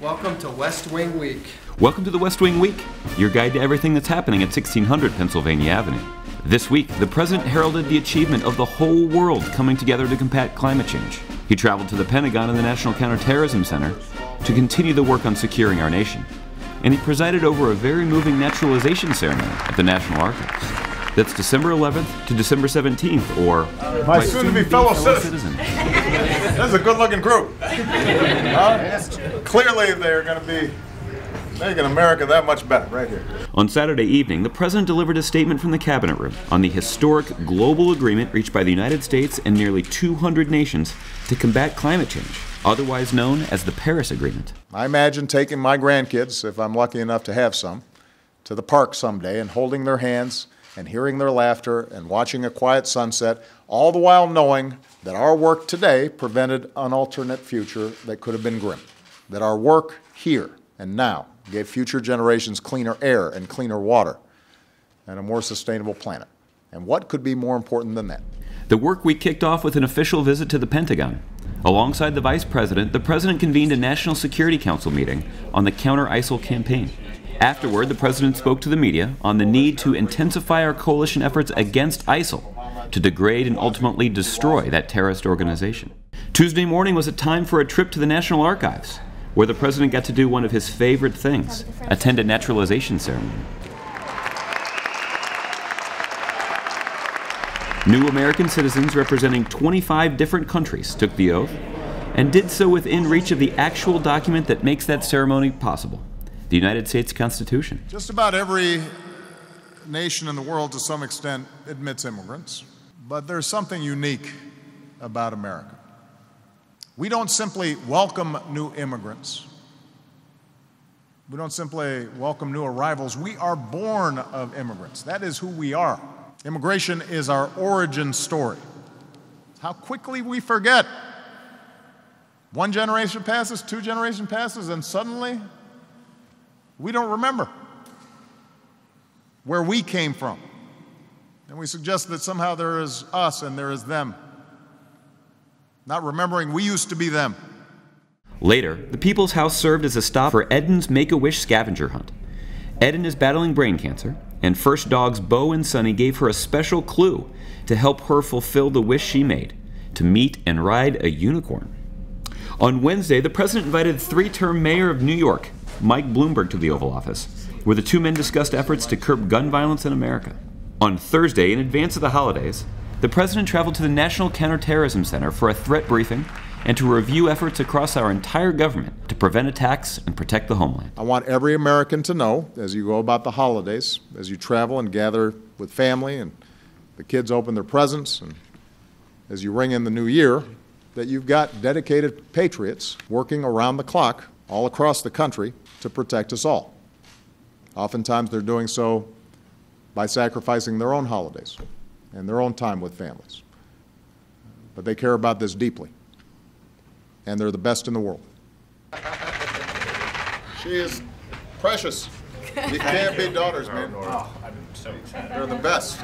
Welcome to West Wing Week. Welcome to the West Wing Week, your guide to everything that's happening at 1600 Pennsylvania Avenue. This week, the President heralded the achievement of the whole world coming together to combat climate change. He traveled to the Pentagon and the National Counterterrorism Center to continue the work on securing our nation. And he presided over a very moving naturalization ceremony at the National Archives. That's December 11th to December 17th, or My soon-to-be fellow citizen. That's a good-looking group. Huh? Clearly, they're going to be making America that much better right here. On Saturday evening, the President delivered a statement from the Cabinet Room on the historic global agreement reached by the United States and nearly 200 nations to combat climate change, otherwise known as the Paris Agreement. I imagine taking my grandkids, if I'm lucky enough to have some, to the park someday and holding their hands and hearing their laughter and watching a quiet sunset, all the while knowing that our work today prevented an alternate future that could have been grim. That our work here and now gave future generations cleaner air and cleaner water and a more sustainable planet. And what could be more important than that? The work week kicked off with an official visit to the Pentagon. Alongside the Vice President, the President convened a National Security Council meeting on the counter ISIL campaign. Afterward, the President spoke to the media on the need to intensify our coalition efforts against ISIL to degrade and ultimately destroy that terrorist organization. Tuesday morning was a time for a trip to the National Archives, where the President got to do one of his favorite things attend a naturalization ceremony. New American citizens representing 25 different countries took the oath and did so within reach of the actual document that makes that ceremony possible the United States Constitution. Just about every nation in the world, to some extent, admits immigrants, but there's something unique about America. We don't simply welcome new immigrants. We don't simply welcome new arrivals. We are born of immigrants. That is who we are. Immigration is our origin story. How quickly we forget. One generation passes, two generations passes, and suddenly we don't remember where we came from. And we suggest that somehow there is us and there is them. Not remembering we used to be them. Later, the People's House served as a stop for Eden's Make a Wish scavenger hunt. Eden is battling brain cancer, and first dogs Bo and Sunny gave her a special clue to help her fulfill the wish she made to meet and ride a unicorn. On Wednesday, the president invited three term mayor of New York, Mike Bloomberg, to the Oval Office, where the two men discussed efforts to curb gun violence in America. On Thursday, in advance of the holidays, the president traveled to the National Counterterrorism Center for a threat briefing and to review efforts across our entire government to prevent attacks and protect the homeland. I want every American to know as you go about the holidays, as you travel and gather with family and the kids open their presents, and as you ring in the new year, that you've got dedicated patriots working around the clock all across the country to protect us all. Oftentimes they're doing so by sacrificing their own holidays and their own time with families. But they care about this deeply and they're the best in the world. She is precious. You can't be daughters, man. Oh, they're the best.